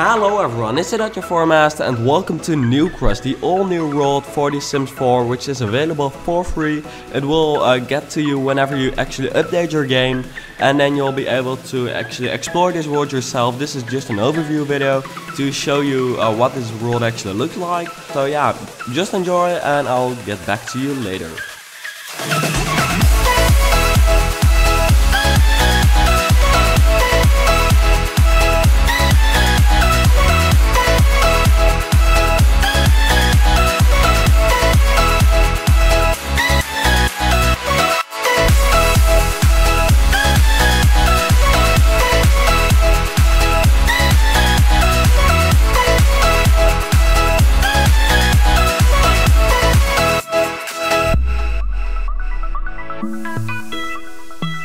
Hello everyone, it's DutchSims4Master and welcome to Newcrest, the all new world for The Sims 4 which is available for free. It will uh, get to you whenever you actually update your game and then you'll be able to actually explore this world yourself. This is just an overview video to show you uh, what this world actually looks like. So yeah, just enjoy and I'll get back to you later.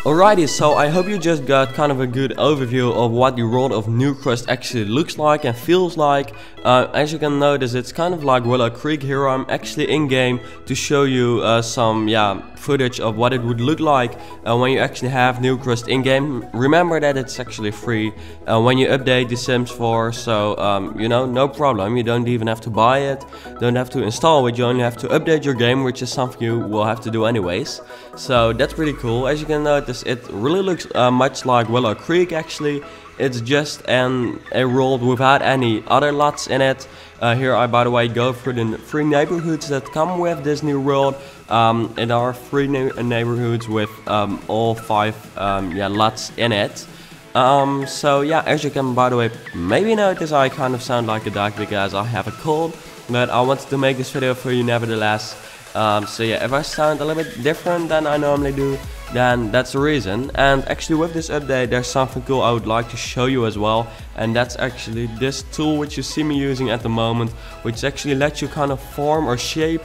Alrighty, so I hope you just got kind of a good overview of what the world of Newcrest actually looks like and feels like. Uh, as you can notice, it's kind of like Willow Creek here. I'm actually in-game to show you uh, some, yeah, footage of what it would look like uh, when you actually have Newcrest in-game. Remember that it's actually free uh, when you update The Sims 4, so, um, you know, no problem. You don't even have to buy it, don't have to install it, you only have to update your game, which is something you will have to do anyways. So that's pretty cool. As you can notice, it really looks uh, much like Willow Creek actually. It's just an, a world without any other lots in it. Uh, here I, by the way, go through the three neighborhoods that come with this new world. Um, it are three neighborhoods with um, all five um, yeah, lots in it. Um, so yeah, as you can, by the way, maybe notice I kind of sound like a dog because I have a cold. But I wanted to make this video for you nevertheless. Um, so yeah, if I sound a little bit different than I normally do, then that's the reason. And actually with this update there's something cool I would like to show you as well and that's actually this tool which you see me using at the moment which actually lets you kind of form or shape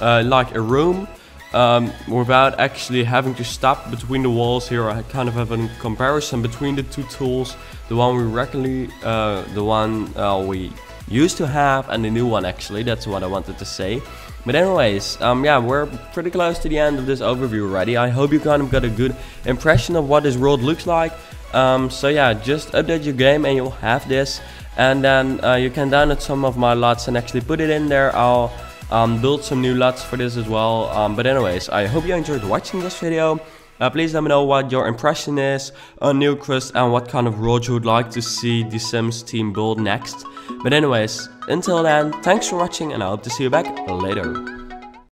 uh, like a room um, without actually having to stop between the walls here I kind of have a comparison between the two tools the one we regularly uh, the one uh, we used to have and the new one actually that's what I wanted to say but anyways, um, yeah, we're pretty close to the end of this overview already. I hope you kind of got a good impression of what this world looks like. Um, so yeah, just update your game and you'll have this. And then uh, you can download some of my lots and actually put it in there. I'll um, build some new lots for this as well. Um, but anyways, I hope you enjoyed watching this video. Uh, please let me know what your impression is on Newcrest and what kind of world you would like to see the Sims team build next. But anyways, until then, thanks for watching and I hope to see you back later.